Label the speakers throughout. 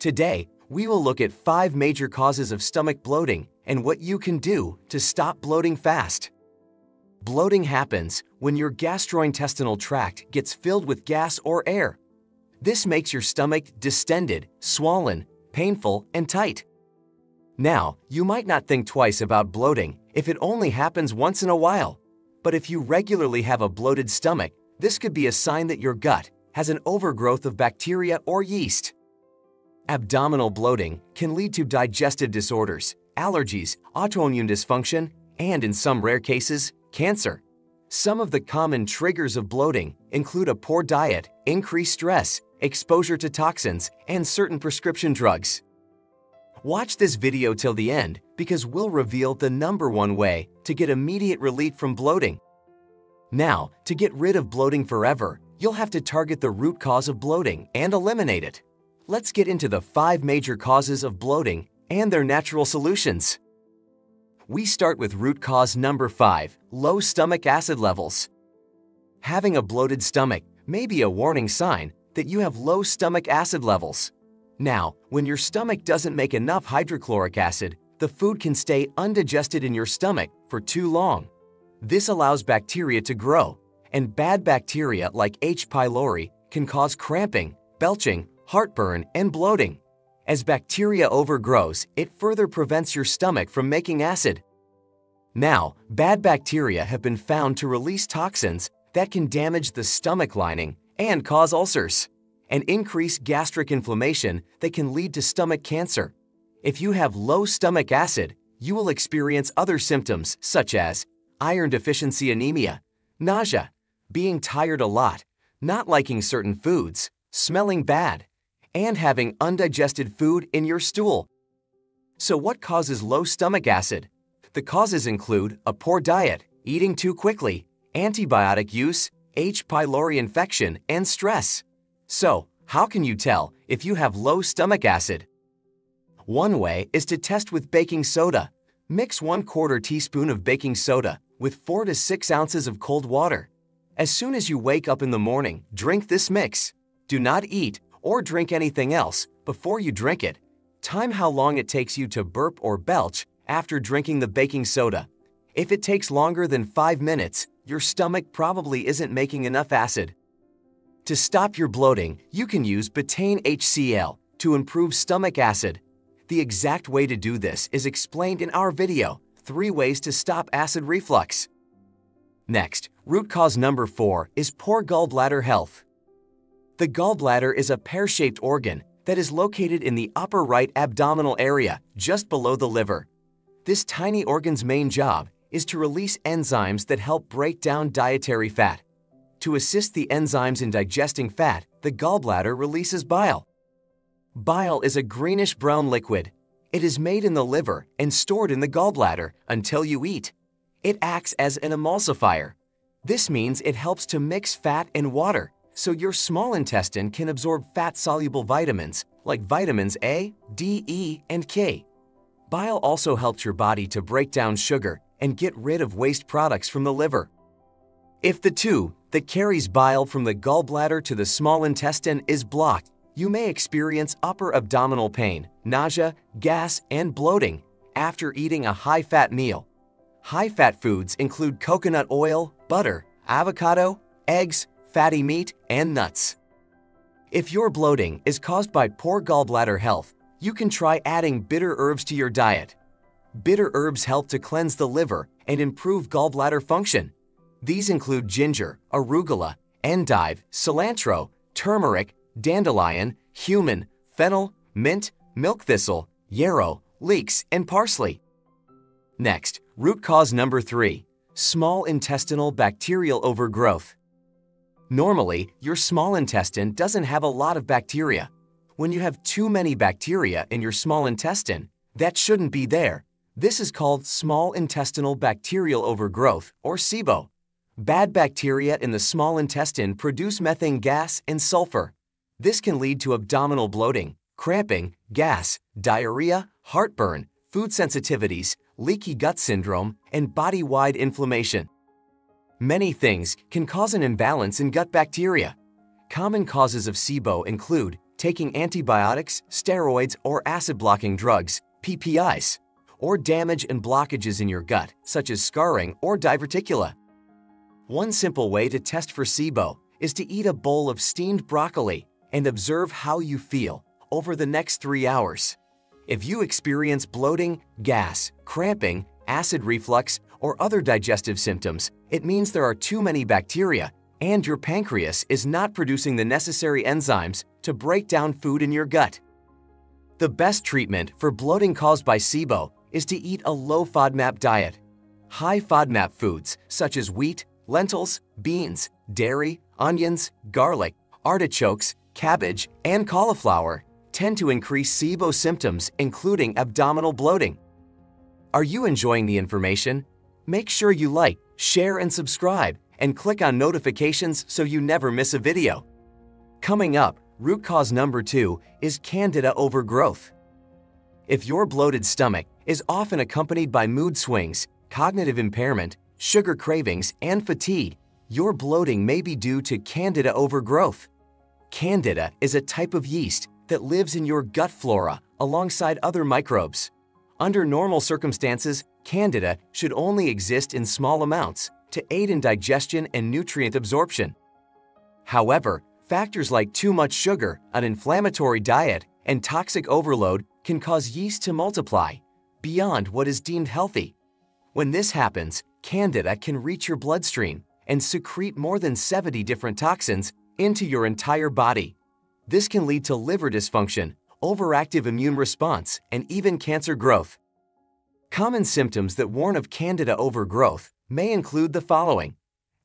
Speaker 1: Today, we will look at five major causes of stomach bloating and what you can do to stop bloating fast. Bloating happens when your gastrointestinal tract gets filled with gas or air. This makes your stomach distended, swollen, painful, and tight. Now, you might not think twice about bloating if it only happens once in a while. But if you regularly have a bloated stomach, this could be a sign that your gut has an overgrowth of bacteria or yeast. Abdominal bloating can lead to digestive disorders, allergies, autoimmune dysfunction, and in some rare cases, cancer. Some of the common triggers of bloating include a poor diet, increased stress, exposure to toxins, and certain prescription drugs. Watch this video till the end because we'll reveal the number one way to get immediate relief from bloating. Now, to get rid of bloating forever, you'll have to target the root cause of bloating and eliminate it. Let's get into the five major causes of bloating and their natural solutions. We start with root cause number five, low stomach acid levels. Having a bloated stomach may be a warning sign that you have low stomach acid levels. Now, when your stomach doesn't make enough hydrochloric acid, the food can stay undigested in your stomach for too long. This allows bacteria to grow, and bad bacteria like H. pylori can cause cramping, belching, heartburn, and bloating. As bacteria overgrows, it further prevents your stomach from making acid. Now, bad bacteria have been found to release toxins that can damage the stomach lining and cause ulcers and increase gastric inflammation that can lead to stomach cancer. If you have low stomach acid, you will experience other symptoms such as iron deficiency anemia, nausea, being tired a lot, not liking certain foods, smelling bad, and having undigested food in your stool. So what causes low stomach acid? The causes include a poor diet, eating too quickly, antibiotic use, H. pylori infection, and stress. So, how can you tell if you have low stomach acid? One way is to test with baking soda. Mix 1 quarter teaspoon of baking soda with 4 to 6 ounces of cold water. As soon as you wake up in the morning, drink this mix. Do not eat or drink anything else before you drink it. Time how long it takes you to burp or belch after drinking the baking soda. If it takes longer than 5 minutes, your stomach probably isn't making enough acid. To stop your bloating, you can use betaine HCl to improve stomach acid. The exact way to do this is explained in our video, 3 Ways to Stop Acid Reflux. Next, root cause number 4 is poor gallbladder health. The gallbladder is a pear-shaped organ that is located in the upper right abdominal area, just below the liver. This tiny organ's main job is to release enzymes that help break down dietary fat. To assist the enzymes in digesting fat, the gallbladder releases bile. Bile is a greenish-brown liquid. It is made in the liver and stored in the gallbladder until you eat. It acts as an emulsifier. This means it helps to mix fat and water, so your small intestine can absorb fat-soluble vitamins like vitamins A, D, E, and K. Bile also helps your body to break down sugar and get rid of waste products from the liver. If the tube that carries bile from the gallbladder to the small intestine is blocked, you may experience upper abdominal pain, nausea, gas, and bloating after eating a high-fat meal. High-fat foods include coconut oil, butter, avocado, eggs, fatty meat, and nuts. If your bloating is caused by poor gallbladder health, you can try adding bitter herbs to your diet. Bitter herbs help to cleanse the liver and improve gallbladder function. These include ginger, arugula, endive, cilantro, turmeric, dandelion, cumin, fennel, mint, milk thistle, yarrow, leeks, and parsley. Next, root cause number three, small intestinal bacterial overgrowth. Normally, your small intestine doesn't have a lot of bacteria. When you have too many bacteria in your small intestine, that shouldn't be there. This is called small intestinal bacterial overgrowth, or SIBO. Bad bacteria in the small intestine produce methane gas and sulfur. This can lead to abdominal bloating, cramping, gas, diarrhea, heartburn, food sensitivities, leaky gut syndrome, and body-wide inflammation. Many things can cause an imbalance in gut bacteria. Common causes of SIBO include taking antibiotics, steroids, or acid-blocking drugs, PPIs, or damage and blockages in your gut, such as scarring or diverticula. One simple way to test for SIBO is to eat a bowl of steamed broccoli and observe how you feel over the next three hours. If you experience bloating, gas, cramping, acid reflux, or other digestive symptoms, it means there are too many bacteria and your pancreas is not producing the necessary enzymes to break down food in your gut. The best treatment for bloating caused by SIBO is to eat a low FODMAP diet. High FODMAP foods such as wheat, lentils, beans, dairy, onions, garlic, artichokes, cabbage, and cauliflower tend to increase SIBO symptoms including abdominal bloating. Are you enjoying the information? Make sure you like, share, and subscribe, and click on notifications so you never miss a video. Coming up, root cause number two is Candida overgrowth. If your bloated stomach is often accompanied by mood swings, cognitive impairment, sugar cravings, and fatigue, your bloating may be due to Candida overgrowth. Candida is a type of yeast that lives in your gut flora alongside other microbes. Under normal circumstances, Candida should only exist in small amounts to aid in digestion and nutrient absorption. However, factors like too much sugar, an inflammatory diet, and toxic overload can cause yeast to multiply beyond what is deemed healthy. When this happens, Candida can reach your bloodstream and secrete more than 70 different toxins into your entire body. This can lead to liver dysfunction, overactive immune response, and even cancer growth. Common symptoms that warn of Candida overgrowth may include the following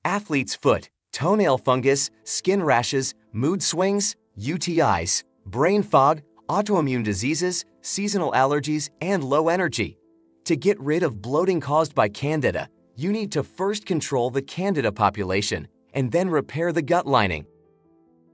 Speaker 1: athlete's foot, toenail fungus, skin rashes, mood swings, UTIs, brain fog, autoimmune diseases, seasonal allergies, and low energy. To get rid of bloating caused by Candida, you need to first control the Candida population and then repair the gut lining.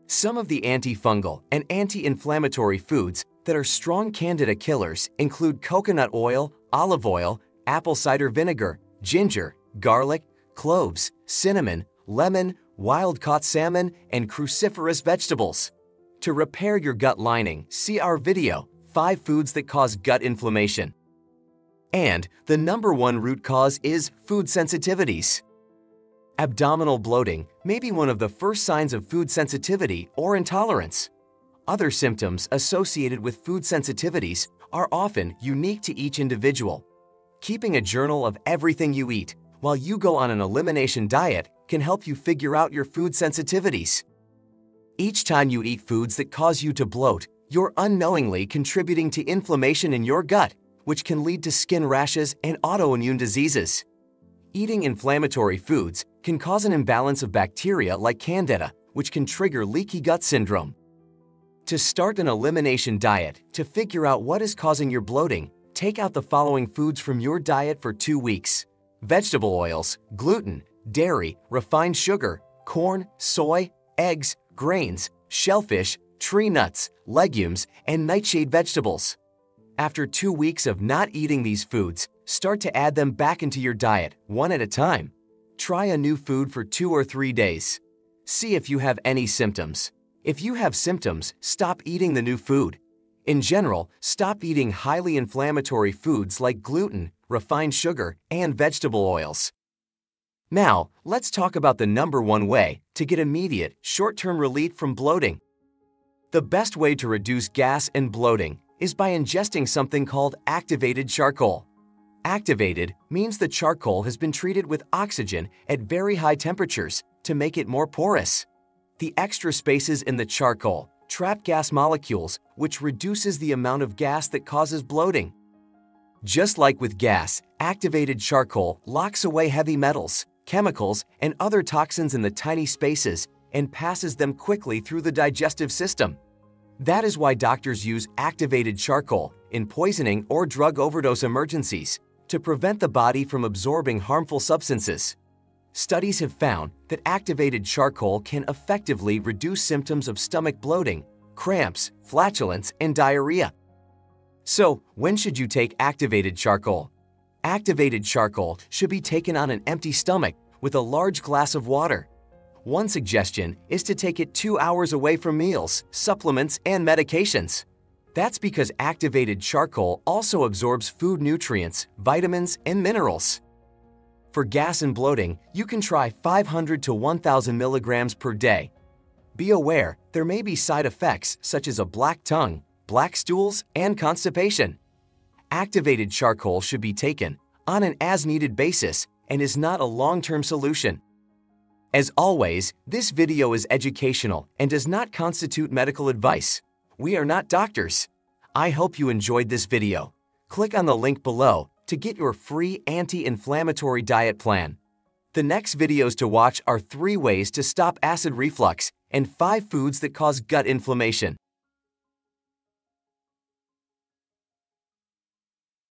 Speaker 1: Some of the antifungal and anti-inflammatory foods that are strong candida killers include coconut oil, olive oil, apple cider vinegar, ginger, garlic, cloves, cinnamon, lemon, wild-caught salmon, and cruciferous vegetables. To repair your gut lining, see our video, 5 Foods That Cause Gut Inflammation. And the number one root cause is food sensitivities. Abdominal bloating may be one of the first signs of food sensitivity or intolerance. Other symptoms associated with food sensitivities are often unique to each individual. Keeping a journal of everything you eat while you go on an elimination diet can help you figure out your food sensitivities. Each time you eat foods that cause you to bloat, you're unknowingly contributing to inflammation in your gut, which can lead to skin rashes and autoimmune diseases. Eating inflammatory foods can cause an imbalance of bacteria like Candida, which can trigger leaky gut syndrome. To start an elimination diet to figure out what is causing your bloating, take out the following foods from your diet for two weeks. Vegetable oils, gluten, dairy, refined sugar, corn, soy, eggs, grains, shellfish, tree nuts, legumes, and nightshade vegetables. After two weeks of not eating these foods, start to add them back into your diet, one at a time. Try a new food for two or three days. See if you have any symptoms. If you have symptoms, stop eating the new food. In general, stop eating highly inflammatory foods like gluten, refined sugar, and vegetable oils. Now, let's talk about the number one way to get immediate, short-term relief from bloating. The best way to reduce gas and bloating is by ingesting something called activated charcoal. Activated means the charcoal has been treated with oxygen at very high temperatures to make it more porous. The extra spaces in the charcoal trap gas molecules, which reduces the amount of gas that causes bloating. Just like with gas, activated charcoal locks away heavy metals, chemicals, and other toxins in the tiny spaces and passes them quickly through the digestive system. That is why doctors use activated charcoal in poisoning or drug overdose emergencies to prevent the body from absorbing harmful substances. Studies have found that activated charcoal can effectively reduce symptoms of stomach bloating, cramps, flatulence, and diarrhea. So, when should you take activated charcoal? Activated charcoal should be taken on an empty stomach with a large glass of water. One suggestion is to take it two hours away from meals, supplements, and medications. That's because activated charcoal also absorbs food nutrients, vitamins, and minerals. For gas and bloating, you can try 500 to 1,000 milligrams per day. Be aware, there may be side effects such as a black tongue, black stools, and constipation. Activated charcoal should be taken on an as-needed basis and is not a long-term solution. As always, this video is educational and does not constitute medical advice. We are not doctors. I hope you enjoyed this video. Click on the link below to get your free anti-inflammatory diet plan. The next videos to watch are 3 ways to stop acid reflux and 5 foods that cause gut inflammation.